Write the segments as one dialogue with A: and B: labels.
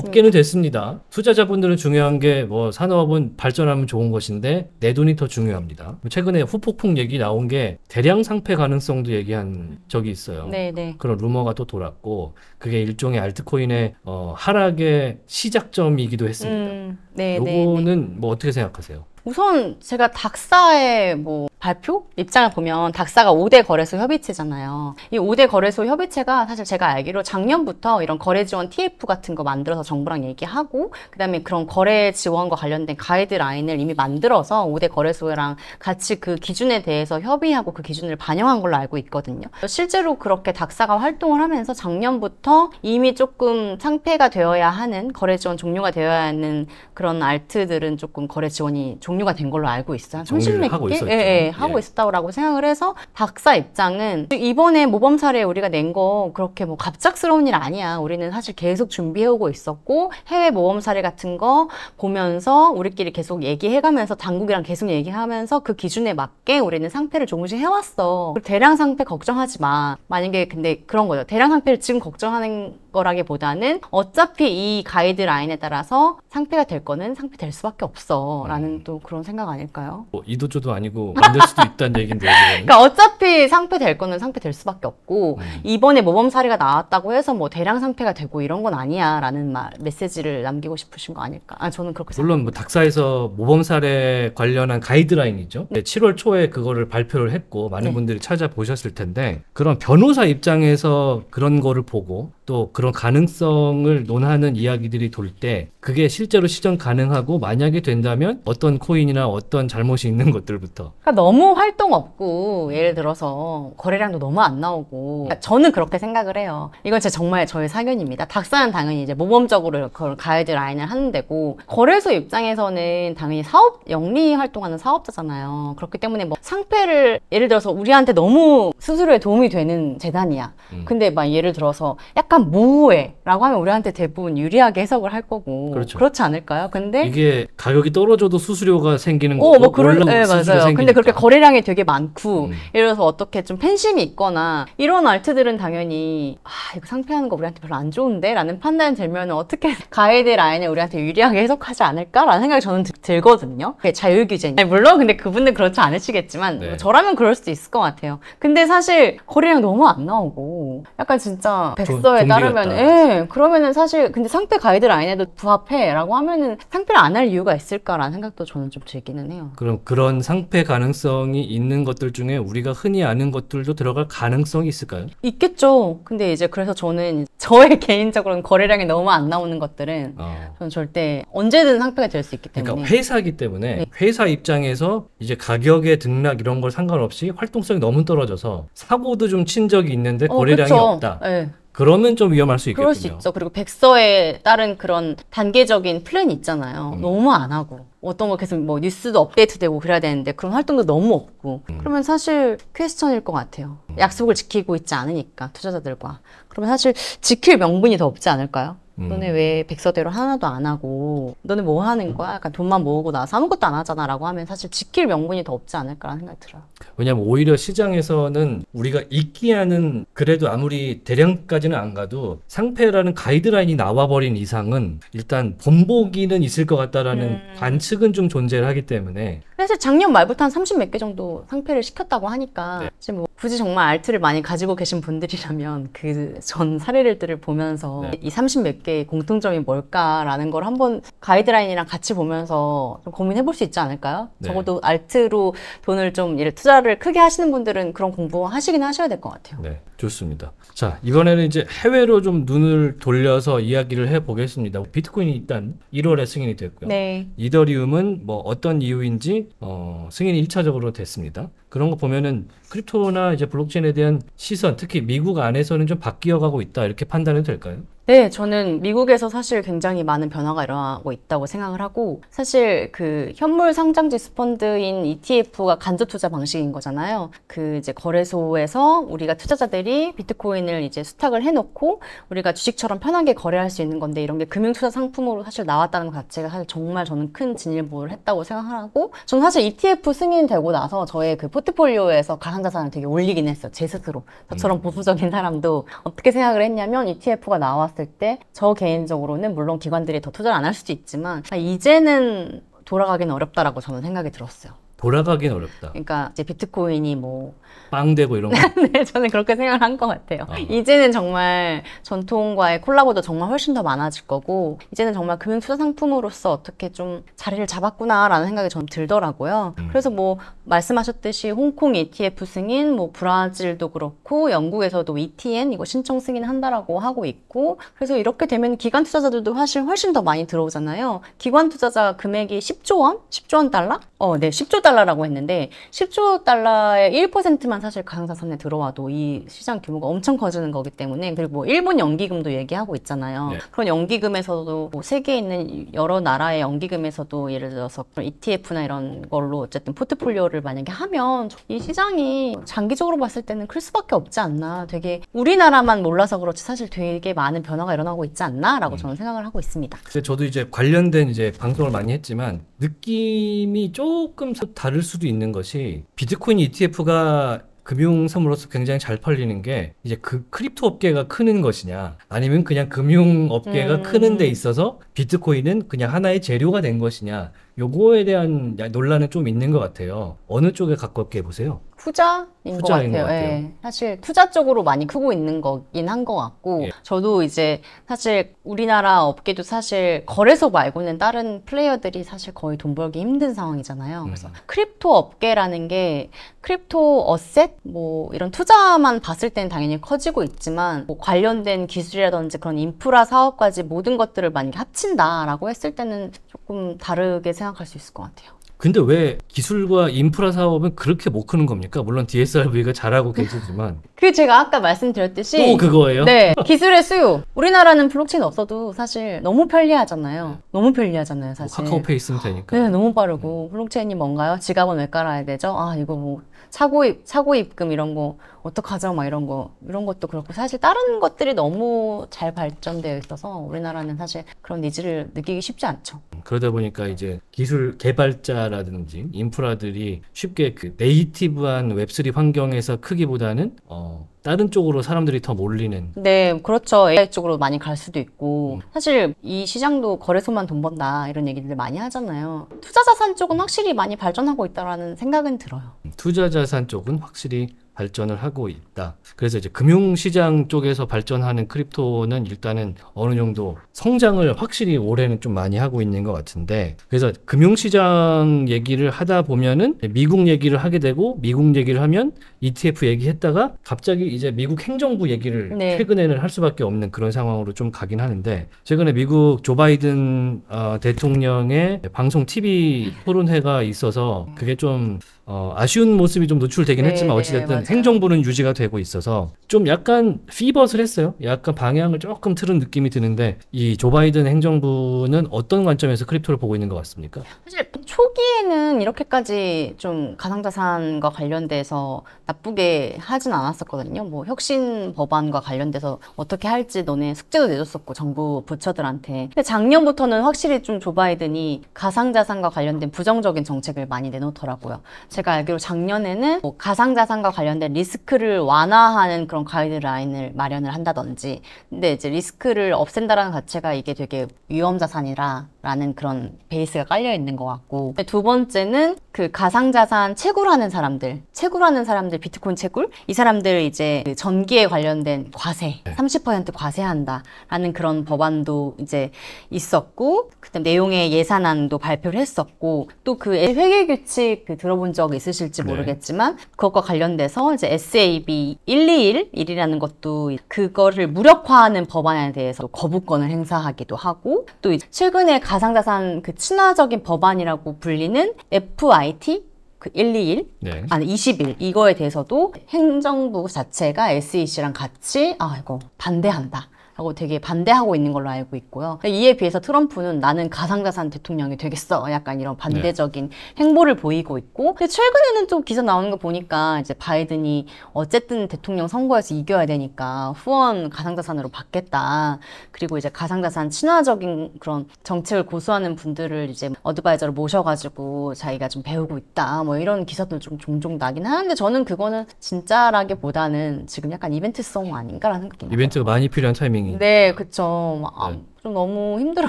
A: 업계는 됐습니다. 투자자분들은 중요한 게 뭐 산업은 발전하면 좋은 것인데 내 돈이 더 중요합니다. 최근에 후폭풍 얘기 나온 게 대량 상패 가능성도 얘기한 적이 있어요.
B: 네, 네.
A: 그런 루머가 또 돌았고 그게 일종의 알트코인의 어, 하락의 시작점이기도 했습니다.
B: 음, 네, 네, 네.
A: 요거는 뭐 어떻게 생각하세요?
B: 우선 제가 닥사의 뭐 발표 입장을 보면 닥사가 5대 거래소 협의체잖아요. 이 5대 거래소 협의체가 사실 제가 알기로 작년부터 이런 거래 지원 TF 같은 거 만들어서 정부랑 얘기하고 그다음에 그런 거래 지원과 관련된 가이드라인을 이미 만들어서 5대 거래소랑 같이 그 기준에 대해서 협의하고 그 기준을 반영한 걸로 알고 있거든요. 실제로 그렇게 닥사가 활동을 하면서 작년부터 이미 조금 상폐가 되어야 하는 거래 지원 종료가 되어야 하는 그런 알트들은 조금 거래 지원이 종료가 된 걸로 알고 있어요.
A: 정리를 하고 있었죠.
B: 예, 예, 하고
A: 예.
B: 있었다고 생각을 해서 닥사 입장은 이번에 모범 사례 우리가 낸 거 그렇게 뭐 갑작스러운 일 아니야. 우리는 사실 계속 준비해오고 있었고 해외 모범 사례 같은 거 보면서 우리끼리 계속 얘기해가면서 당국이랑 계속 얘기하면서 그 기준에 맞게 우리는 상패를 조금씩 해왔어. 대량 상패 걱정하지 마. 만약에 근데 그런 거죠. 대량 상패를 지금 걱정하는 거라기보다는 어차피 이 가이드라인에 따라서 상패가 될 거는 상패 될 수밖에 없어. 라는 또 그런 생각 아닐까요?
A: 뭐 이도저도 아니고 만들 수도 있다는 얘긴데.
B: 그러니까 어차피 상패 될 거는 상패 될 수밖에 없고
A: 음.
B: 이번에 모범 사례가 나왔다고 해서 뭐 대량 상패가 되고 이런 건 아니야 라는 말 메시지를 남기고 싶으신 거 아닐까? 아 저는 그렇게 생각.
A: 물론 뭐 닥사에서 모범 사례 관련한 가이드라인이죠. 네, 7월 초에 그거를 발표를 했고 많은
B: 네.
A: 분들이 찾아보셨을 텐데 그런 변호사 입장에서 그런 거를 보고 또 그런 가능성을 논하는 이야기들이 돌 때 그게 실제로 시전 가능하고 만약에 된다면 어떤 코인이나 어떤 잘못이 있는 것들부터
B: 그러니까 너무 활동 없고 예를 들어서 거래량도 너무 안 나오고 그러니까 저는 그렇게 생각을 해요. 이건 제 정말 저의 사견입니다. 닥사는 당연히 이제 모범적으로 그걸 가이드 라인을 하는 데고 거래소 입장에서는 당연히 사업 영리 활동하는 사업자잖아요. 그렇기 때문에 뭐 상패를 예를 들어서 우리한테 너무 수수료에 도움이 되는 재단이야.
A: 음.
B: 근데 막 예를 들어서 약간 모호해라고 하면 우리한테 대부분 유리하게 해석을 할 거고
A: 그렇죠.
B: 그렇지 않을까요? 근데
A: 이게 가격이 떨어져도 수수료가 생기는
B: 어,
A: 거고
B: 뭐 그런, 네, 맞아요. 근데
A: 생기니까.
B: 그렇게 거래량이 되게 많고,
A: 음.
B: 예를 들어서 어떻게 좀 팬심이 있거나, 이런 알트들은 당연히, 아, 이거 상패하는 거 우리한테 별로 안 좋은데? 라는 판단이 들면 어떻게 가이드 라인을 우리한테 유리하게 해석하지 않을까라는 생각이 저는 들- 들거든요. 그게 자율규제. 물론 근데 그분들 그렇지 않으시겠지만,
A: 네.
B: 뭐 저라면 그럴 수도 있을 것 같아요. 근데 사실 거래량 너무 안 나오고, 약간 진짜 백서에
A: 좀비
B: 따르면,
A: 같다.
B: 예, 그러면은 사실, 근데 상패 가이드라인에도 부합해. 라고 하면은 상패를 안 할 이유가 있을까라는 생각도 저는 좀 들기는 해요.
A: 그럼 그런 상패 가능성이 있는 것들 중에 우리가 흔히 아는 것들도 들어갈 가능성이 있을까요?
B: 있겠죠. 근데 이제 그래서 저는 저의 개인적으로는 거래량이 너무 안 나오는 것들은
A: 어.
B: 저는 절대 언제든 상패가 될 수 있기 때문에.
A: 그러니까 회사이기 때문에
B: 네.
A: 회사 입장에서 이제 가격의 등락 이런 걸 상관없이 활동성이 너무 떨어져서 사고도 좀 친 적이 있는데
B: 어,
A: 거래량이
B: 그쵸.
A: 없다.
B: 네,
A: 그러면 좀 위험할 수 있겠군요.
B: 그럴 수 있죠. 그리고 백서에 따른 그런 단계적인 플랜 있잖아요.
A: 음.
B: 너무 안 하고. 어떤 거 계속 뭐 뉴스도 업데이트되고 그래야 되는데 그런 활동도 너무 없고.
A: 음.
B: 그러면 사실 question일 것 같아요. 약속을 지키고 있지 않으니까 투자자들과. 그러면 사실 지킬 명분이 더 없지 않을까요?
A: 음.
B: 너네 왜 백서대로 하나도 안 하고 너네 뭐 하는 거야? 약간 돈만 모으고 나서 아무것도 안 하잖아 라고 하면 사실 지킬 명분이 더 없지 않을까라는 생각이 들어요.
A: 왜냐하면 오히려 시장에서는 우리가 있기에는 그래도 아무리 대량까지는 안 가도 상폐라는 가이드라인이 나와버린 이상은 일단 본보기는 있을 것 같다라는
B: 음.
A: 관측은 좀 존재를 하기 때문에
B: 사실 작년 말부터 한 30 몇 개 정도 상패를 시켰다고 하니까
A: 네.
B: 이제 뭐 굳이 정말 알트를 많이 가지고 계신 분들이라면 그 전 사례들을 보면서
A: 네.
B: 이 30 몇 개의 공통점이 뭘까라는 걸 한번 가이드라인이랑 같이 보면서 좀 고민해 볼 수 있지 않을까요?
A: 네.
B: 적어도 알트로 돈을 좀 이렇게 투자를 크게 하시는 분들은 그런 공부 하시긴 하셔야 될 것 같아요.
A: 네 좋습니다. 자 이번에는 이제 해외로 좀 눈을 돌려서 이야기를 해 보겠습니다. 비트코인이 일단 1월에 승인이 됐고요.
B: 네.
A: 이더리움은 뭐 어떤 이유인지 어, 승인이 1차적으로 됐습니다. 그런 거 보면은 크립토나 이제 블록체인에 대한 시선, 특히 미국 안에서는 좀 바뀌어 가고 있다 이렇게 판단해도 될까요?
B: 네, 저는 미국에서 사실 굉장히 많은 변화가 일어나고 있다고 생각을 하고, 사실 그 현물 상장지수 펀드인 ETF가 간접 투자 방식인 거잖아요. 그 이제 거래소에서 우리가 투자자들이 비트코인을 이제 수탁을 해놓고 우리가 주식처럼 편하게 거래할 수 있는 건데 이런 게 금융 투자 상품으로 사실 나왔다는 것 자체가 사실 정말 저는 큰 진일보를 했다고 생각하고, 저는 사실 ETF 승인되고 나서 저의 그 포트폴리오에서 가상자산을 되게 올리긴 했어요. 제 스스로. 저처럼 보수적인 사람도 어떻게 생각을 했냐면 ETF가 나왔을 봤을 때 저 개인적으로는 물론 기관들이 더 투자를 안 할 수도 있지만 아, 이제는 돌아가기는 어렵다라고 저는 생각이 들었어요.
A: 돌아가긴 어렵다.
B: 그러니까 이제 비트코인이 뭐
A: 빵 되고 이런 거.
B: 네, 저는 그렇게 생각을 한 것 같아요.
A: 아.
B: 이제는 정말 전통과의 콜라보도 정말 훨씬 더 많아질 거고, 이제는 정말 금융 투자 상품으로서 어떻게 좀 자리를 잡았구나라는 생각이 전 들더라고요.
A: 음.
B: 그래서 뭐 말씀하셨듯이 홍콩 ETF 승인, 뭐 브라질도 그렇고, 영국에서도 ETN 이거 신청 승인 한다라고 하고 있고, 그래서 이렇게 되면 기관 투자자들도 사실 훨씬 더 많이 들어오잖아요. 기관 투자자 금액이 10조 원? 10조 원 달러? 어, 네, 10조 달러라고 했는데, 10조 달러의 1%만 사실 가상자산에 들어와도 이 시장 규모가 엄청 커지는 거기 때문에 그리고 뭐 일본 연기금도 얘기하고 있잖아요.
A: 네.
B: 그런 연기금에서도 뭐 세계에 있는 여러 나라의 연기금에서도 예를 들어서 ETF나 이런 걸로 어쨌든 포트폴리오를 만약에 하면 이 시장이 장기적으로 봤을 때는 클 수밖에 없지 않나. 되게 우리나라만 몰라서 그렇지 사실 되게 많은 변화가 일어나고 있지 않나라고 저는 생각을 하고 있습니다.
A: 근데 저도 이제 관련된 이제 방송을 많이 했지만 느낌이 조금 다를 수도 있는 것이 비트코인 ETF가 금융 선물로서 굉장히 잘 팔리는 게 이제 그 crypto 업계가 크는 것이냐 아니면 그냥 금융 업계가
B: 음.
A: 크는 데 있어서 비트코인은 그냥 하나의 재료가 된 것이냐 요거에 대한 야- 논란은 좀 있는 것 같아요. 어느 쪽에 가깝게 보세요?
B: 후자인 것 같아요.
A: 것 같아요.
B: 예. 사실 투자 쪽으로 많이 크고 있는 거긴 한 것 같고,
A: 예.
B: 저도 이제 사실 우리나라 업계도 사실 거래소 말고는 다른 플레이어들이 사실 거의 돈 벌기 힘든 상황이잖아요. 그래서
A: 음.
B: crypto 업계라는 게 crypto asset 뭐 이런 투자만 봤을 때는 당연히 커지고 있지만 뭐 관련된 기술이라든지 그런 인프라 사업까지 모든 것들을 만약에 합친다라고 했을 때는 조금 다르게 생각할 수 있을 것 같아요.
A: 근데 왜 기술과 인프라 사업은 그렇게 못 크는 겁니까? 물론 DSRV가 잘하고 계시지만
B: 그 제가 아까 말씀드렸듯이
A: 또 그거예요?
B: 네, 기술의 수요. 우리나라는 블록체인 없어도 사실 너무 편리하잖아요. 너무 편리하잖아요,
A: 뭐
B: 사실.
A: 카카오페이 쓰면 되니까.
B: 네, 너무 빠르고 블록체인이 뭔가요? 지갑은 왜 깔아야 되죠? 아, 이거 뭐 착오 입, 착오 입금 이런 거 어떡하죠? 막 이런 거 이런 것도 그렇고 사실 다른 것들이 너무 잘 발전되어 있어서 우리나라는 사실 그런 needs를 느끼기 쉽지 않죠.
A: 그러다 보니까 이제 기술 개발자라든지 인프라들이 쉽게 그 네이티브한 웹3 환경에서 크기보다는 어, 다른 쪽으로 사람들이 더 몰리는
B: 네, 그렇죠. AI 쪽으로 많이 갈 수도 있고.
A: 음.
B: 사실 이 시장도 거래소만 돈 번다 이런 얘기들 많이 하잖아요. 투자 자산 쪽은 확실히 많이 발전하고 있다라는 생각은 들어요.
A: 투자 자산 쪽은 확실히 발전을 하고 있다. 그래서 이제 금융시장 쪽에서 발전하는 크립토는 일단은 어느 정도 성장을 확실히 올해는 좀 많이 하고 있는 것 같은데 그래서 금융시장 얘기를 하다 보면은 미국 얘기를 하게 되고 미국 얘기를 하면 ETF 얘기했다가 갑자기 이제 미국 행정부 얘기를
B: 네.
A: 최근에는 할 수밖에 없는 그런 상황으로 좀 가긴 하는데 최근에 미국 조 바이든 어, 대통령의 방송 TV 토론회가 있어서 그게 좀 어, 아쉬운 모습이 좀 노출되긴
B: 네,
A: 했지만
B: 네,
A: 어찌됐든
B: 맞아요.
A: 행정부는 유지가 되고 있어서 좀 약간 피벗을 했어요. 약간 방향을 조금 틀은 느낌이 드는데 이 조 바이든 행정부는 어떤 관점에서 크립토를 보고 있는 것 같습니까?
B: 사실 초기에는 이렇게까지 좀 가상자산과 관련돼서 나쁘게 하진 않았었거든요. 뭐 혁신 법안과 관련돼서 어떻게 할지 너네 숙제도 내줬었고 정부 부처들한테. 근데 작년부터는 확실히 좀 조 바이든이 가상자산과 관련된 부정적인 정책을 많이 내놓더라고요. 제가 알기로 작년에는 뭐 가상자산과 관련된 리스크를 완화하는 그런 가이드라인을 마련을 한다든지 근데 이제 리스크를 없앤다라는 자체가 이게 되게 위험 자산이라 라는 그런 베이스가 깔려 있는 것 같고 두 번째는 그 가상자산 채굴하는 사람들 채굴하는 사람들 비트코인 채굴 이 사람들 이제 그 전기에 관련된 과세
A: 네.
B: 30% 과세한다 라는 그런 법안도 이제 있었고 그다음 내용의 예산안도 발표를 했었고 또 그 회계 규칙 그 들어본 적 있으실지
A: 네.
B: 모르겠지만 그것과 관련돼서 이제 SAB 121이라는 것도 그거를 무력화하는 법안에 대해서 거부권을 행사하기도 하고 또 최근에 가상자산 그 친화적인 법안이라고 불리는 FIT 그 121,
A: 네.
B: 아니 21 이거에 대해서도 행정부 자체가 SEC랑 같이 아 이거 반대한다. 라고 되게 반대하고 있는 걸로 알고 있고요. 이에 비해서 트럼프는 나는 가상자산 대통령이 되겠어. 약간 이런 반대적인 행보를 보이고 있고. 근데 최근에는 또 기사 나오는 거 보니까 이제 바이든이 어쨌든 대통령 선거에서 이겨야 되니까 후원 가상자산으로 받겠다. 그리고 이제 가상자산 친화적인 그런 정책을 고수하는 분들을 이제 어드바이저를 모셔가지고 자기가 좀 배우고 있다. 뭐 이런 기사도 좀 종종 나긴 하는데 저는 그거는 진짜라기보다는 지금 약간 이벤트성 아닌가라는 생각이.
A: 이벤트가 많이 필요한 타이밍이 상황이
B: 네, 그쵸. 아,
A: 네.
B: 좀 너무 힘들어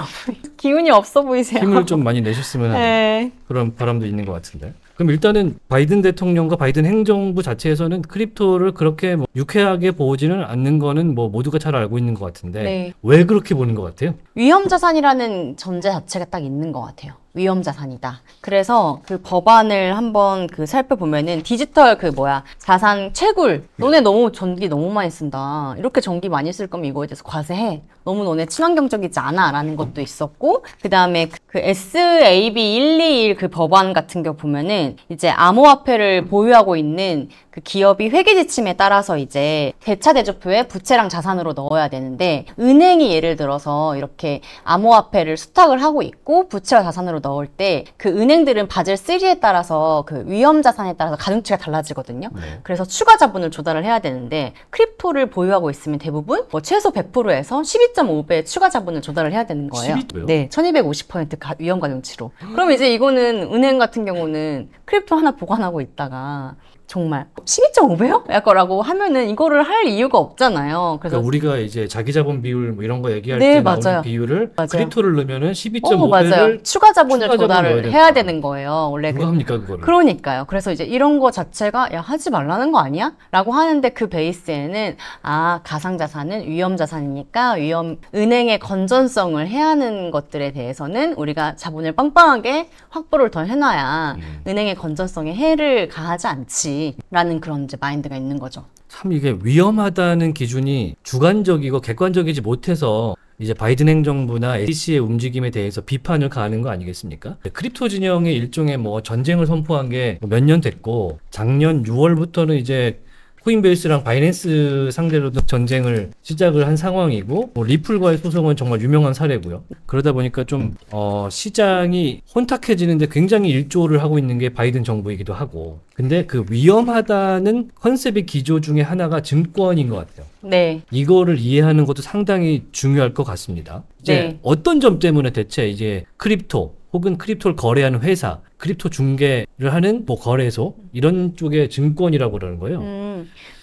B: 보이 기운이 없어 보이세요.
A: 힘을 좀 많이 내셨으면 하는
B: 네.
A: 그런 바람도 있는 것 같은데. 그럼 일단은 바이든 대통령과 바이든 행정부 자체에서는 crypto를 그렇게 뭐 유쾌하게 보지는 않는 거는 뭐 모두가 잘 알고 있는 것 같은데
B: 네.
A: 왜 그렇게 보는 것 같아요?
B: 위험 자산이라는 전제 자체가 딱 있는 것 같아요. 위험 자산이다. 그래서 그 법안을 한번 그 살펴보면은 디지털 그 뭐야 자산 채굴. 너네 너무 전기 너무 많이 쓴다. 이렇게 전기 많이 쓸 거면 이거에 대해서 과세해. 너무 너네 친환경적이지 않아라는 것도 있었고 그 다음에 그 SAB 121 그 법안 같은 거 보면은 이제 암호화폐를 보유하고 있는 그 기업이 회계 지침에 따라서 이제 대차 대조표에 부채랑 자산으로 넣어야 되는데 은행이 예를 들어서 이렇게 암호화폐를 수탁을 하고 있고 부채와 자산으로 넣을 때 그 은행들은 바젤 3에 따라서 그 위험 자산에 따라서 가중치가 달라지거든요.
A: 네.
B: 그래서 추가 자본을 조달을 해야 되는데 crypto를 보유하고 있으면 대부분 뭐 최소 100%에서 12.5배 추가 자본을 조달을 해야 되는 거예요.
A: 12 왜요?
B: 네, 1250% 가- 위험 가중치로. 그럼 이제 이거는 은행 같은 경우는 crypto 하나 보관하고 있다가 정말 12.5배요? 약간라고 하면은 이거를 할 이유가 없잖아요. 그래서
A: 그러니까 우리가 이제 자기 자본 비율 뭐 이런 거 얘기할
B: 네,
A: 때 나오는
B: 맞아요.
A: 비율을
B: 맞아요.
A: 크립토를 넣으면은
B: 어,
A: 12.5배를
B: 맞아요. 추가 자본을
A: 추가
B: 조달을 해야. 되는 거예요. 원래
A: 누가
B: 그
A: 합니까 그거를?
B: 그러니까요. 그래서 이제 이런 거 자체가 야 하지 말라는 거 아니야? 라고 하는데 그 베이스에는 아 가상 자산은 위험 자산이니까 위험 은행의 건전성을 해하는 것들에 대해서는 우리가 자본을 빵빵하게 확보를 더 해놔야
A: 음.
B: 은행의 건전성에 해를 가하지 않지 라는 그런 이제 마인드가 있는 거죠.
A: 참 이게 위험하다는 기준이 주관적이고 객관적이지 못해서 이제 바이든 행정부나 SEC의 움직임에 대해서 비판을 가하는 거 아니겠습니까? crypto 진영의 일종의 뭐 전쟁을 선포한 게 몇 년 됐고 작년 6월부터는 이제 코인베이스랑 바이낸스 상대로도 전쟁을 시작을 한 상황이고 뭐 리플과의 소송은 정말 유명한 사례고요. 그러다 보니까 좀 어, 시장이 혼탁해지는데 굉장히 일조를 하고 있는 게 바이든 정부이기도 하고. 근데 그 위험하다는 컨셉의 기조 중에 하나가 증권인 것 같아요.
B: 네.
A: 이거를 이해하는 것도 상당히 중요할 것 같습니다. 이제
B: 네.
A: 어떤 점 때문에 대체 이제 crypto 혹은 crypto를 거래하는 회사, crypto 중개를 하는 뭐 거래소 이런 쪽의 증권이라고 그러는 거예요.
B: 음,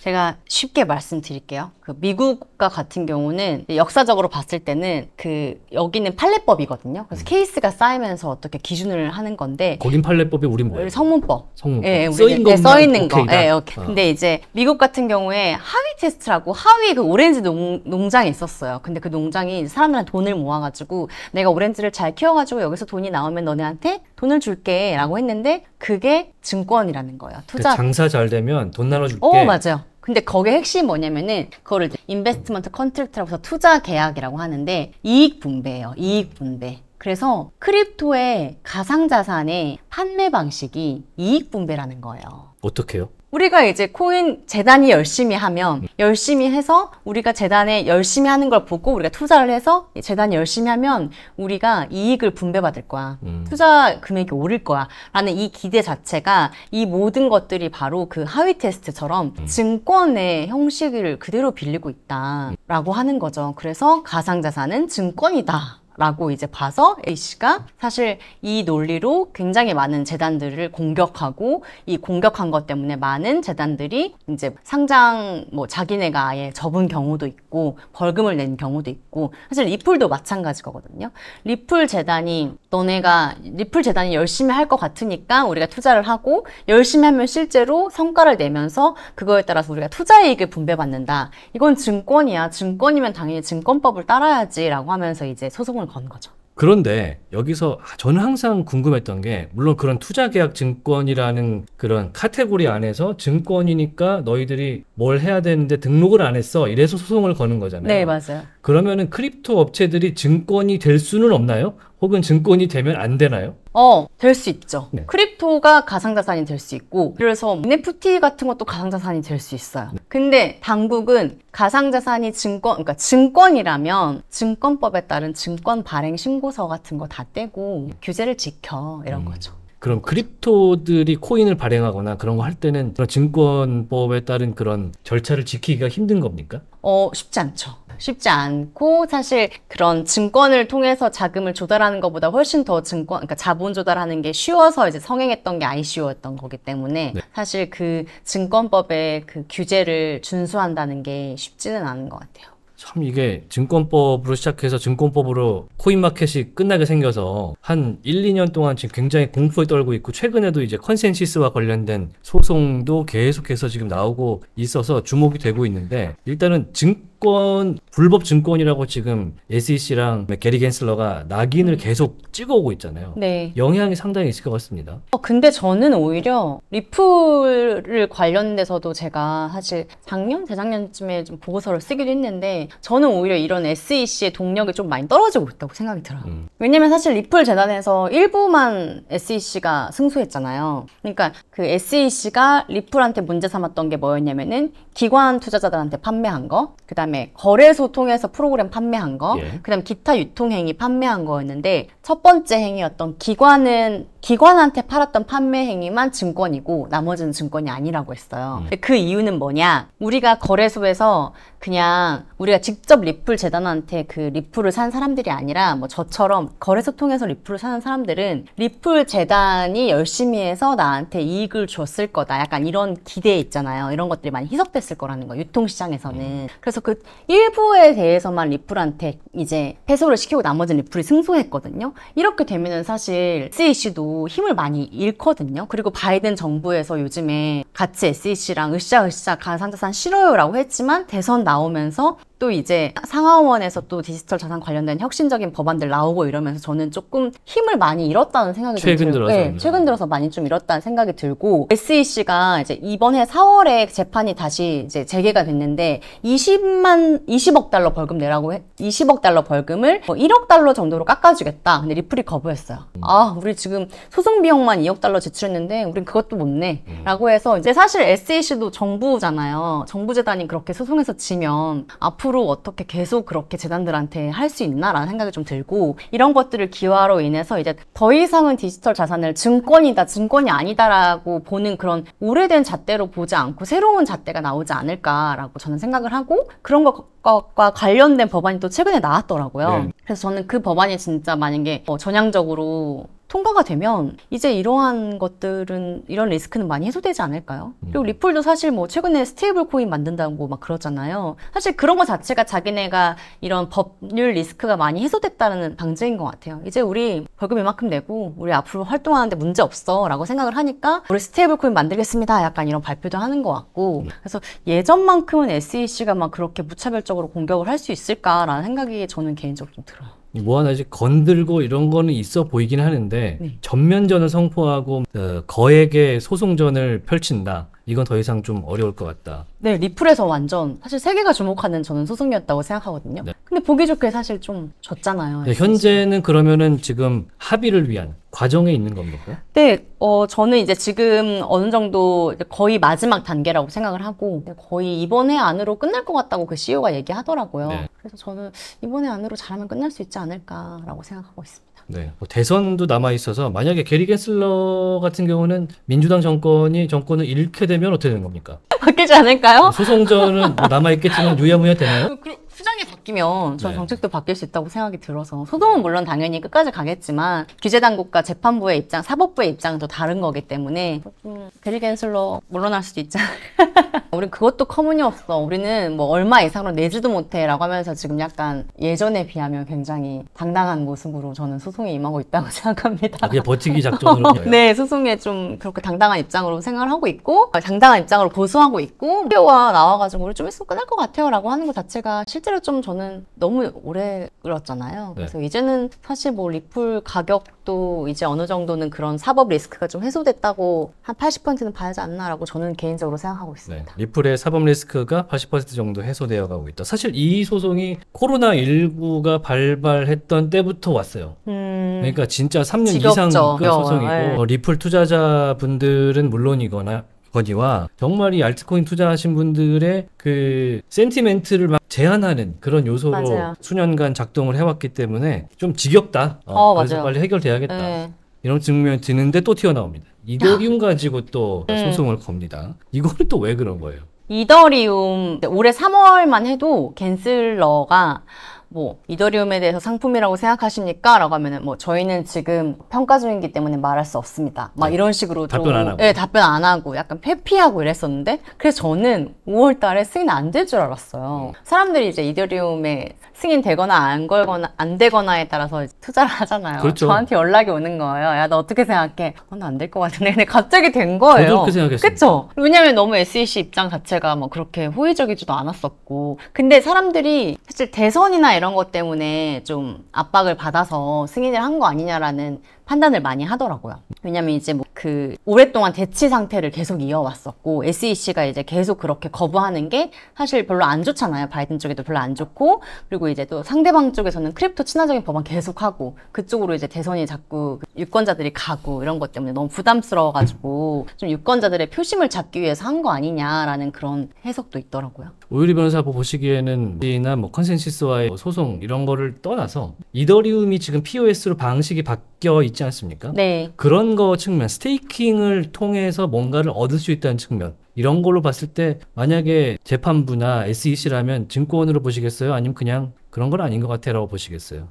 B: 제가 쉽게 말씀드릴게요. 그 미국 국가 같은 경우는 역사적으로 봤을 때는 그 여기는 판례법이거든요.
A: 음.
B: 그래서 케이스가 쌓이면서 어떻게 기준을 하는 건데
A: 거긴 판례법이 우리 뭐예요?
B: 성문법.
A: 성문.
B: 예,
A: 써
B: 우리는
A: 있는
B: 네, 써 있는 거. 예, 오케이.
A: 어.
B: 근데 이제 미국 같은 경우에 Howey 테스트라고 Howey 그 오렌지 농, 농장이 있었어요. 근데 그 농장이 사람들한테 돈을 모아가지고 내가 오렌지를 잘 키워가지고 여기서 돈이 나오면 너네한테 돈을 줄게라고 했는데 그게 증권이라는 거예요.
A: 그
B: 투자.
A: 장사 잘 되면 돈 나눠줄게.
B: 어 맞아요. 근데 거기에 핵심이 뭐냐면은 그거를 investment contract라고 해서 투자 계약이라고 하는데 이익 분배예요. 이익 분배. 그래서 crypto의 가상자산의 판매 방식이 이익 분배라는 거예요.
A: 어떻게요?
B: 우리가 이제 코인 재단이 열심히 하면 열심히 해서 우리가 재단에 열심히 하는 걸 보고 우리가 투자를 해서 재단이 열심히 하면 우리가 이익을 분배받을 거야.
A: 음.
B: 투자 금액이 오를 거야. 라는 이 기대 자체가 이 모든 것들이 바로 그 하위 테스트처럼 증권의 형식을 그대로 빌리고 있다라고 하는 거죠. 그래서 가상자산은 증권이다. 라고 이제 봐서 A씨가 사실 이 논리로 굉장히 많은 재단들을 공격하고 이 공격한 것 때문에 많은 재단들이 이제 상장 뭐 자기네가 아예 접은 경우도 있고 벌금을 낸 경우도 있고 사실 리플도 마찬가지거든요. 리플 재단이 너네가 리플 재단이 열심히 할 것 같으니까 우리가 투자를 하고 열심히 하면 실제로 성과를 내면서 그거에 따라서 우리가 투자 이익을 분배받는다. 이건 증권이야. 증권이면 당연히 증권법을 따라야지라고 하면서 이제 소송을 건 거죠.
A: 그런데 여기서 저는 항상 궁금했던 게 물론 그런 투자 계약 증권이라는 그런 카테고리 안에서 증권이니까 너희들이 뭘 해야 되는데 등록을 안 했어 이래서 소송을 거는 거잖아요.
B: 네, 맞아요.
A: 그러면은 crypto 업체들이 증권이 될 수는 없나요? 혹은 증권이 되면 안 되나요?
B: 어, 될 수 있죠.
A: 네.
B: 크립토가 가상자산이 될 수 있고, 그래서 NFT 같은 것도 가상자산이 될 수 있어요. 근데 당국은 가상자산이 증권, 그러니까 증권이라면 증권법에 따른 증권 발행 신고서 같은 거 다 떼고 규제를 지켜 이런
A: 음.
B: 거죠.
A: 그럼 크립토들이 코인을 발행하거나 그런 거 할 때는 그런 증권법에 따른 그런 절차를 지키기가 힘든 겁니까?
B: 어, 쉽지 않죠. 쉽지 않고 사실 그런 증권을 통해서 자금을 조달하는 것보다 훨씬 더 증권, 그러니까 자본 조달하는 게 쉬워서 이제 성행했던 게 ICO였던 거기 때문에
A: 네.
B: 사실 그 증권법의 그 규제를 준수한다는 게 쉽지는 않은 것 같아요.
A: 참 이게 증권법으로 시작해서 증권법으로 코인마켓이 끝나게 생겨서 한 1, 2년 동안 지금 굉장히 공포에 떨고 있고 최근에도 이제 컨센시스와 관련된 소송도 계속해서 지금 나오고 있어서 주목이 되고 있는데 일단은 증 권 불법 증권이라고 지금 SEC랑 게리 겐슬러가 낙인을 계속 찍어오고 있잖아요.
B: 네.
A: 영향이 상당히 있을 것 같습니다.
B: 어, 근데 저는 오히려 리플을 관련돼서도 제가 사실 작년, 재작년쯤에 좀 보고서를 쓰기도 했는데 저는 오히려 이런 SEC의 동력이 좀 많이 떨어지고 있다고 생각이 들어요.
A: 음.
B: 왜냐면 사실 리플 재단에서 일부만 SEC가 승소했잖아요. 그러니까 그 SEC가 리플한테 문제 삼았던 게 뭐였냐면은 기관 투자자들한테 판매한 거, 그 다음 에 거래소 통해서 프로그램 판매한 거,
A: 예.
B: 그 다음 기타 유통 행위 판매한 거였는데 첫 번째 행위였던 기관은 기관한테 팔았던 판매 행위만 증권이고 나머지는 증권이 아니라고 했어요.
A: 음.
B: 그 이유는 뭐냐? 우리가 거래소에서 그냥 우리가 직접 리플 재단한테 그 리플을 산 사람들이 아니라 뭐 저처럼 거래소 통해서 리플을 사는 사람들은 리플 재단이 열심히 해서 나한테 이익을 줬을 거다. 약간 이런 기대 있잖아요. 이런 것들이 많이 희석됐을 거라는 거. 유통시장에서는. 그래서 그 일부에 대해서만 리플한테 이제 패소를 시키고 나머지는 리플이 승소했거든요. 이렇게 되면은 사실 SEC도 힘을 많이 잃거든요. 그리고 바이든 정부에서 요즘에 같이 SEC랑 으쌰으쌰 가상자산 싫어요라고 했지만 대선 나오면서 또 이제 상하원에서 또 디지털 자산 관련된 혁신적인 법안들 나오고 이러면서 저는 조금 힘을 많이 잃었다는 생각이 좀
A: 최근
B: 들어요.
A: 들어서는.
B: 네, 최근 들어서 많이 좀 잃었다는 생각이 들고 SEC가 이제 이번해 4월에 재판이 다시 이제 재개가 됐는데 20만 20억 달러 벌금 내라고 해 20억 달러 벌금을 뭐 1억 달러 정도로 깎아주겠다. 근데 리플이 거부했어요. 아 우리 지금 소송 비용만 2억 달러 지출했는데 우린 그것도 못 내라고 해서 이제 사실 SEC도 정부잖아요. 정부 재단이 그렇게 소송해서 지면 앞으로 어떻게 계속 그렇게 재단들한테 할 수 있나라는 생각이 좀 들고 이런 것들을 기화로 인해서 이제 더 이상은 디지털 자산을 증권이다 증권이 아니다라고 보는 그런 오래된 잣대로 보지 않고 새로운 잣대가 나오지 않을까라고 저는 생각을 하고 그런 것과 관련된 법안이 또 최근에 나왔더라고요.
A: 네.
B: 그래서 저는 그 법안이 진짜 만약에 어, 전향적으로 통과가 되면 이제 이러한 것들은 이런 리스크는 많이 해소되지 않을까요? 그리고 리플도 사실 뭐 최근에 stable coin 만든다고 막 그러잖아요. 사실 그런 거 자체가 자기네가 이런 법률 리스크가 많이 해소됐다는 방증인 것 같아요. 이제 우리 벌금 이만큼 내고 우리 앞으로 활동하는데 문제 없어라고 생각을 하니까 우리 stable coin 만들겠습니다. 약간 이런 발표도 하는 것 같고 그래서 예전만큼은 SEC가 막 그렇게 무차별적으로 공격을 할 수 있을까라는 생각이 저는 개인적으로 좀 들어요.
A: 뭐 하나씩 건들고 이런 거는 있어 보이긴 하는데
B: 네.
A: 전면전을 선포하고 어, 거액의 소송전을 펼친다. 이건 더 이상 좀 어려울 것 같다.
B: 네, 리플에서 완전 사실 세계가 주목하는 저는 소송이었다고 생각하거든요.
A: 네.
B: 근데 보기 좋게 사실 좀 졌잖아요.
A: 네, 현재는 그러면은 지금 합의를 위한 과정에 있는 겁니까?
B: 네, 어, 저는 이제 지금 어느 정도 거의 마지막 단계라고 생각을 하고 거의 이번 해 안으로 끝날 것 같다고 그 CEO가 얘기하더라고요.
A: 네.
B: 그래서 저는 이번 해 안으로 잘하면 끝날 수 있지 않을까라고 생각하고 있습니다.
A: 네. 뭐 대선도 남아 있어서 만약에 게리 겐슬러 같은 경우는 민주당 정권이 정권을 잃게 되면 어떻게 되는 겁니까?
B: 바뀌지 않을까요?
A: 소송전은 뭐 남아 있겠지만 유야무야 되나요?
B: 그- 그 수장이 바뀌면 저
A: 네.
B: 정책도 바뀔 수 있다고 생각이 들어서 소송은 물론 당연히 끝까지 가겠지만 규제 당국과 재판부의 입장, 사법부의 입장은 또 다른 거기 때문에 좀 게리 겐슬러 물러날 수도 않을까. 우리 그것도 커무니 없어. 우리는 뭐 얼마 이상으로 내지도 못해라고 하면서 지금 약간 예전에 비하면 굉장히 당당한 모습으로 저는 소송에 임하고 있다고 생각합니다.
A: 아, 그냥 버티기 작전으로.
B: 네, 소송에 좀 그렇게 당당한 입장으로 생각을 하고 있고, 어, 당당한 입장으로 고소하고 있고, 학교가 나와가지고 우리 좀 있으면 끝날 것 같아요 라고 하는 것 자체가 실제로 좀 저는 너무 오래 끌었잖아요.
A: 네.
B: 그래서 이제는 사실 뭐 리플 가격도 이제 어느 정도는 그런 사법 리스크가 좀 해소됐다고 한 80%는 봐야지 않나라고 저는 개인적으로 생각하고
A: 네.
B: 있습니다.
A: 리플의 사법 리스크가 80% 정도 해소되어 가고 있다. 사실 이 소송이 코로나19가 발발했던 때부터 왔어요.
B: 음,
A: 그러니까 진짜 3년
B: 지겹죠.
A: 이상 그. 소송이고
B: 네.
A: 어, 리플 투자자분들은 물론이거나 거니와 정말 이 알트코인 투자하신 분들의 그 센티멘트를 막 제한하는 그런 요소로
B: 맞아요.
A: 수년간 작동을 해왔기 때문에 좀 지겹다.
B: 어,
A: 그래서
B: 맞아요.
A: 빨리 해결돼야겠다.
B: 네.
A: 이런 측면이 드는데 또 튀어나옵니다. 이더리움 가지고 또
B: 음.
A: 소송을 겁니다. 이거는 또 왜 그런 거예요?
B: 이더리움 올해 3월만 해도 겐슬러가 뭐 이더리움에 대해서 상품이라고 생각하십니까? 라고 하면은 뭐 저희는 지금 평가 중이기 때문에 말할 수 없습니다. 막
A: 네.
B: 이런 식으로 좀-
A: 답변 안 하고.
B: 네, 답변 안 하고 약간 회피하고 이랬었는데 그래서 저는 5월 달에 승인 안 될 줄 알았어요. 사람들이 이제 이더리움에 승인 되거나 안 걸거나 안 되거나에 따라서 투자를 하잖아요.
A: 그렇죠.
B: 저한테 연락이 오는 거예요. 야, 너 어떻게 생각해? 어, 나안 될 것 같은데. 근데 갑자기 된 거예요.
A: 저도 그렇게 생각했습니다.
B: 그쵸? 왜냐면 너무 SEC 입장 자체가 뭐 그렇게 호의적이지도 않았었고. 근데 사람들이 사실 대선이나 이런 것 때문에 좀 압박을 받아서 승인을 한 거 아니냐라는 판단을 많이 하더라고요. 왜냐면 이제 뭐 그 오랫동안 대치 상태를 계속 이어왔었고 SEC가 이제 계속 그렇게 거부하는 게 사실 별로 안 좋잖아요. 바이든 쪽에도 별로 안 좋고 그리고 이제 또 상대방 쪽에서는 crypto 친화적인 법안 계속하고 그쪽으로 이제 대선이 자꾸 그 유권자들이 가고 이런 것 때문에 너무 부담스러워가지고 좀 유권자들의 표심을 잡기 위해서 한 거 아니냐라는 그런 해석도 있더라고요.
A: 오유리 변호사 보시기에는 이나 뭐 컨센시스와의 소송 이런 거를 떠나서 이더리움이 지금 POS로 방식이 바뀌 어 있지 않습니까?
B: 네.
A: 그런 거 측면, staking을 통해서 뭔가를 얻을 수 있다는 측면, 이런 걸로 봤을 때 만약에 재판부나 SEC라면 증권으로 보시겠어요? 아니면 그냥 그런 건 아닌 것 같아라고 보시겠어요?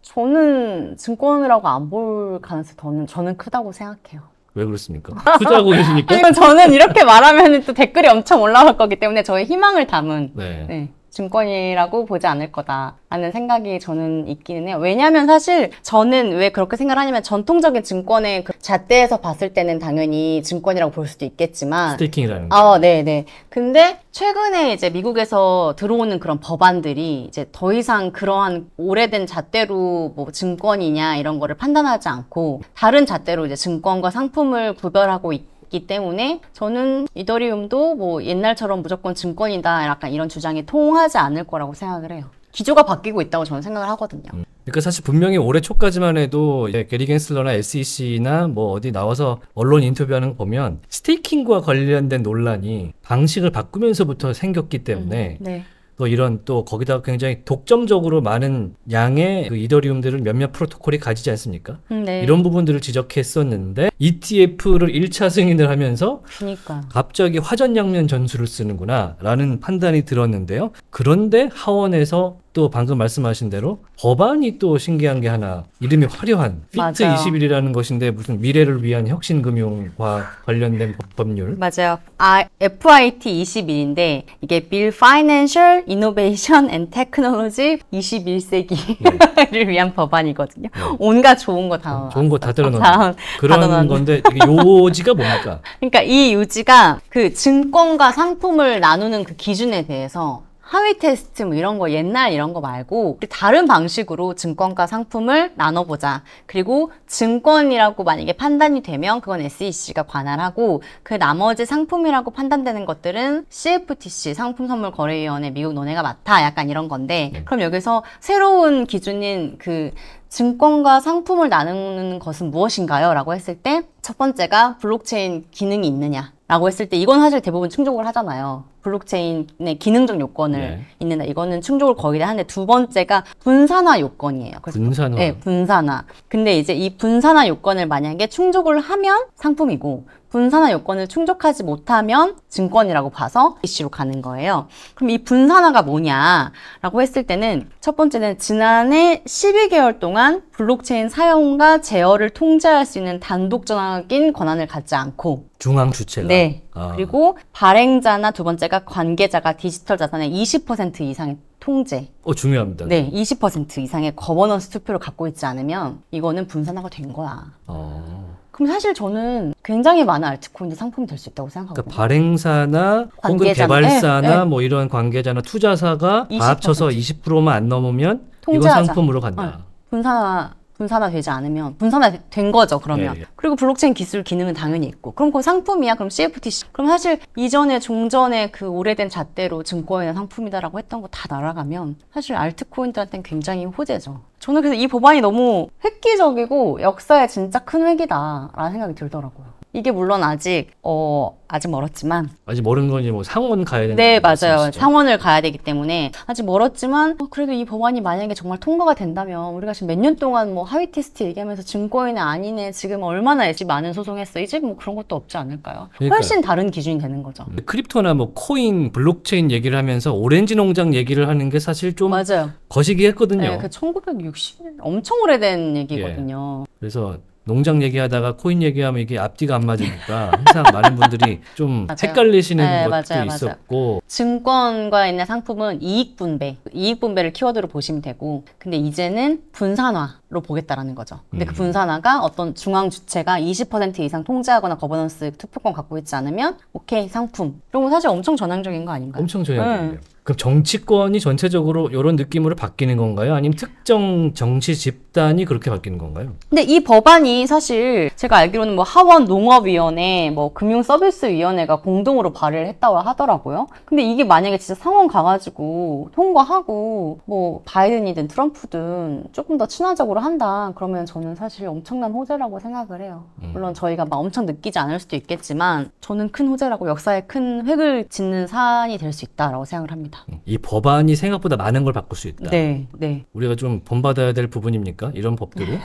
B: 저는 증권이라고 안 볼 가능성이 저는, 저는 크다고 생각해요.
A: 왜 그렇습니까? 투자하고 계시니까?
B: 저는 이렇게 말하면 또 댓글이 엄청 올라올 거기 때문에 저의 희망을 담은
A: 네.
B: 네, 증권이라고 보지 않을 거다라는 생각이 저는 있기는 해요. 왜냐하면 사실 저는 왜 그렇게 생각을 하냐면 전통적인 증권의 그 잣대에서 봤을 때는 당연히 증권이라고 볼 수도 있겠지만
A: 스테이킹이라는 거.
B: 아, 네, 네. 근데 최근에 이제 미국에서 들어오는 그런 법안들이 이제 더 이상 그러한 오래된 잣대로 뭐 증권이냐 이런 거를 판단하지 않고 다른 잣대로 이제 증권과 상품을 구별하고 있 기 때문에 저는 이더리움도 뭐 옛날처럼 무조건 증권이다 약간 이런 주장이 통하지 않을 거라고 생각을 해요. 기조가 바뀌고 있다고 저는 생각을 하거든요.
A: 그러니까 사실 분명히 올해 초까지만 해도 게리 겐슬러나 SEC나 뭐 어디 나와서 언론 인터뷰하는 거 보면 스테이킹과 관련된 논란이 방식을 바꾸면서부터 생겼기 때문에
B: 네.
A: 또 이런 또 거기다가 굉장히 독점적으로 많은 양의 그 이더리움들을 몇몇 프로토콜이 가지지 않습니까?
B: 음, 네.
A: 이런 부분들을 지적했었는데 ETF를 1차 승인을 하면서
B: 그니까.
A: 갑자기 화전양면 전술을 쓰는구나 라는 판단이 들었는데요. 그런데 하원에서 또 방금 말씀하신 대로 법안이 또 신기한 게 하나 이름이 화려한 피트
B: 맞아요.
A: 21이라는 것인데 무슨 미래를 위한 혁신 금융과 관련된 법- 법률
B: 맞아요. 아, FIT 21인데 이게 Bill Financial Innovation and Technology 21세기를 위한 법안이거든요. 온갖 좋은 거 다.
A: 네. 좋은 거 다 들어넣는
B: 다
A: 그런
B: 넣어놨네.
A: 건데 요지가 뭡니까?
B: 그러니까 이 유지가 그 증권과 상품을 나누는 그 기준에 대해서 하위 테스트 뭐 이런 거 옛날 이런 거 말고 우리 다른 방식으로 증권과 상품을 나눠보자. 그리고 증권이라고 만약에 판단이 되면 그건 SEC가 관할하고 그 나머지 상품이라고 판단되는 것들은 CFTC 상품선물거래위원회 미국 논의가 맡아. 약간 이런 건데
A: 네.
B: 그럼 여기서 새로운 기준인 그 증권과 상품을 나누는 것은 무엇인가요? 라고 했을 때 첫 번째가 블록체인 기능이 있느냐 라고 했을 때 이건 사실 대부분 충족을 하잖아요. 블록체인의 기능적 요건을
A: 네.
B: 있는다. 이거는 충족을 거기다 하는데 두 번째가 분산화 요건이에요.
A: 분산화.
B: 네, 분산화. 근데 이제 이 분산화 요건을 만약에 충족을 하면 상품이고 분산화 요건을 충족하지 못하면 증권이라고 봐서 이슈로 가는 거예요. 그럼 이 분산화가 뭐냐라고 했을 때는 첫 번째는 지난해 12개월 동안 블록체인 사용과 제어를 통제할 수 있는 단독적인 권한을 갖지 않고
A: 중앙 주체가
B: 네.
A: 아.
B: 그리고 발행자나 두 번째 가 관계자가 디지털 자산의 20% 이상의 통제.
A: 어 중요합니다.
B: 네, 20% 이상의 거버넌스 투표를 갖고 있지 않으면 이거는 분산화가 된 거야.
A: 어.
B: 그럼 사실 저는 굉장히 많은 altcoin이 상품이 될 수 있다고 생각하거든요.
A: 그러니까 발행사나 혹은 개발사나
B: 네, 네.
A: 뭐 이런 관계자나 투자사가 다
B: 20%.
A: 합쳐서 20%만 안 넘으면 이건
B: 통제하자.
A: 상품으로 간다.
B: 분산화 분산화 되지 않으면 분산화 된 거죠 그러면.
A: 예, 예.
B: 그리고 블록체인 기술 기능은 당연히 있고. 그럼 그 상품이야. 그럼 CFTC 그럼 사실 이전에 종전에 그 오래된 잣대로 증권이나 상품이다라고 했던 거 다 날아가면 사실 알트코인들한테는 굉장히 호재죠. 저는 그래서 이 법안이 너무 획기적이고 역사에 진짜 큰 획이다라는 생각이 들더라고요 이게 물론 아직 어 아직 멀었지만
A: 아직 모르는 건 이제 뭐 상원 가야 되는
B: 네, 맞아요.
A: 말씀이시죠?
B: 상원을 가야 되기 때문에 아직 멀었지만 어, 그래도 이 법안이 만약에 정말 통과가 된다면 우리가 지금 몇 년 동안 뭐 Howey test 얘기하면서 증권이네 아니네 지금 얼마나 애지 많은 소송했어 이제 뭐 그런 것도 없지 않을까요?
A: 그러니까요.
B: 훨씬 다른 기준이 되는 거죠.
A: crypto나 뭐 코인, 블록체인 얘기를 하면서 오렌지 농장 얘기를 하는 게 사실 좀
B: 맞아요.
A: 거시기 했거든요.
B: 네, 그 1960년 엄청 오래된 얘기거든요.
A: 그래서 농장 얘기하다가 코인 얘기하면 이게 앞뒤가 안 맞으니까 항상 많은 분들이 좀
B: 맞아요.
A: 헷갈리시는
B: 네,
A: 것도
B: 맞아요, 맞아요.
A: 있었고
B: 증권과 있는 상품은 이익 분배, 이익 분배를 키워드로 보시면 되고, 근데 이제는 분산화로 보겠다라는 거죠. 근데 그
A: 음.
B: 분산화가 어떤 중앙 주체가 20% 이상 통제하거나 거버넌스 투표권 갖고 있지 않으면 오케이 상품. 이런 거 사실 엄청 전향적인 거 아닌가요?
A: 엄청 전향적이에요.
B: 네.
A: 그럼 정치권이 전체적으로 이런 느낌으로 바뀌는 건가요? 아니면 특정 정치 집단이 그렇게 바뀌는 건가요?
B: 근데 이 법안이 사실 제가 알기로는 뭐 하원 농업위원회, 뭐 금융서비스위원회가 공동으로 발의를 했다고 하더라고요. 근데 이게 만약에 진짜 상원 가가지고 통과하고 뭐 바이든이든 트럼프든 조금 더 친화적으로 한다. 그러면 저는 사실 엄청난 호재라고 생각을 해요.
A: 음.
B: 물론 저희가 막 엄청 느끼지 않을 수도 있겠지만 저는 큰 호재라고 역사에 큰 획을 짓는 사안이 될 수 있다라고 생각을 합니다.
A: 이 법안이 생각보다 많은 걸 바꿀 수 있다.
B: 네, 네.
A: 우리가 좀 본받아야 될 부분입니까? 이런 법들이?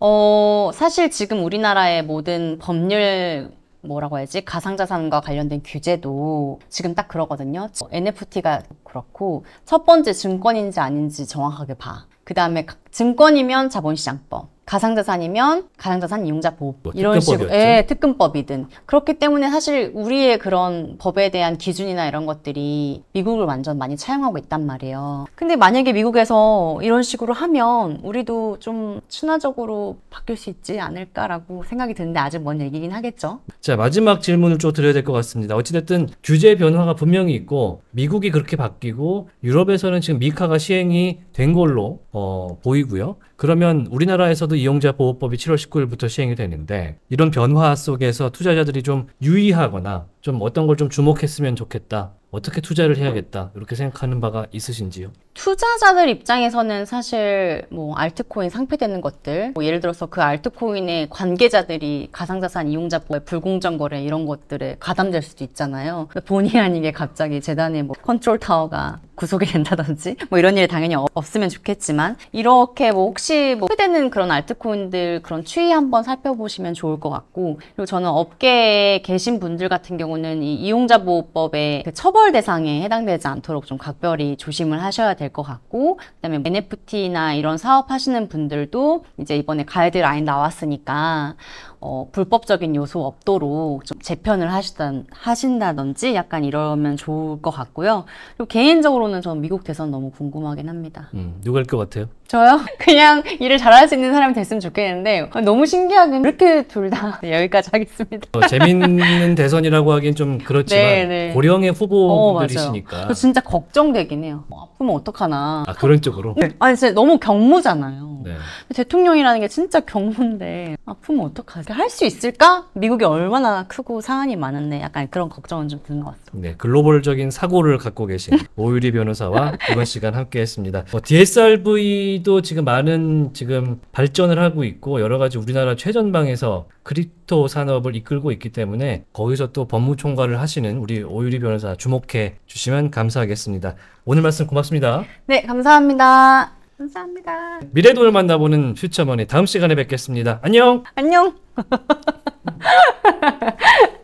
B: 어, 사실 지금 우리나라의 모든 법률 뭐라고 해야지 가상자산과 관련된 규제도 지금 딱 그러거든요. NFT가 그렇고 첫 번째 증권인지 아닌지 정확하게 봐. 그 다음에 증권이면 자본시장법. 가상자산이면 가상자산 이용자 보호법
A: 뭐
B: 이런 식으로. 예, 특근법이든 그렇기 때문에 사실 우리의 그런 법에 대한 기준이나 이런 것들이 미국을 완전 많이 차용하고 있단 말이에요. 근데 만약에 미국에서 이런 식으로 하면 우리도 좀 친화적으로 바뀔 수 있지 않을까라고 생각이 드는데 아직 먼 얘기긴 하겠죠.
A: 자, 마지막 질문을 좀 드려야 될 것 같습니다. 어찌됐든 규제 변화가 분명히 있고, 미국이 그렇게 바뀌고, 유럽에서는 지금 MiCA가 시행이 된 걸로, 어, 보이고요. 그러면 우리나라에서도 이용자 보호법이 7월 19일부터 시행이 되는데, 이런 변화 속에서 투자자들이 좀 유의하거나, 좀 어떤 걸 좀 주목했으면 좋겠다. 어떻게 투자를 해야겠다. 이렇게 생각하는 바가 있으신지요?
B: 투자자들 입장에서는 사실 뭐 altcoin 상폐되는 것들, 뭐 예를 들어서 그 altcoin의 관계자들이 가상자산 이용자법의 불공정 거래 이런 것들에 가담될 수도 있잖아요. 본의 아니게 갑자기 재단의 뭐 컨트롤 타워가 구속이 된다든지 뭐 이런 일이 당연히 없- 없으면 좋겠지만 이렇게 뭐 혹시 뭐 소비되는 그런 알트코인들 그런 추이 한번 살펴보시면 좋을 것 같고 그리고 저는 업계에 계신 분들 같은 경우는 이 이용자 보호법의 그 처벌 대상에 해당되지 않도록 좀 각별히 조심을 하셔야 될 것 같고 그다음에 NFT나 이런 사업 하시는 분들도 이제 이번에 가이드라인 나왔으니까 어, 불법적인 요소 없도록 좀 재편을 하시던, 하신다든지 약간 이러면 좋을 것 같고요. 그리고 개인적으로는 저는 미국 대선 너무 궁금하긴 합니다.
A: 음, 누가 할 것 같아요?
B: 저요? 그냥 일을 잘할 수 있는 사람이 됐으면 좋겠는데 너무 신기하게 이렇게 둘 다 여기까지 하겠습니다.
A: 어, 재밌는 대선이라고 하긴 좀 그렇지만,
B: 네, 네.
A: 고령의
B: 어,
A: 후보들이시니까.
B: 저 진짜 걱정되긴 해요. 뭐 아프면 어떡하나.
A: 아, 그런 쪽으로?
B: 아니 진짜 너무 격무잖아요.
A: 네.
B: 대통령이라는 게 진짜 격무인데 아프면 어떡하지? 할 수 있을까? 미국이 얼마나 크고 사안이 많은데 약간 그런 걱정은 좀 드는 것 같습니다.
A: 네, 글로벌적인 사고를 갖고 계신 오유리 변호사와 이번 시간 함께했습니다. 뭐 DSRV도 지금 많은 지금 발전을 하고 있고 여러 가지 우리나라 최전방에서 crypto 산업을 이끌고 있기 때문에 거기서 또 법무 총괄을 하시는 우리 오유리 변호사 주목해 주시면 감사하겠습니다. 오늘 말씀 고맙습니다.
B: 네, 감사합니다. 감사합니다.
A: 미래돈을 만나보는 퓨처머니 다음 시간에 뵙겠습니다. 안녕.
B: 안녕.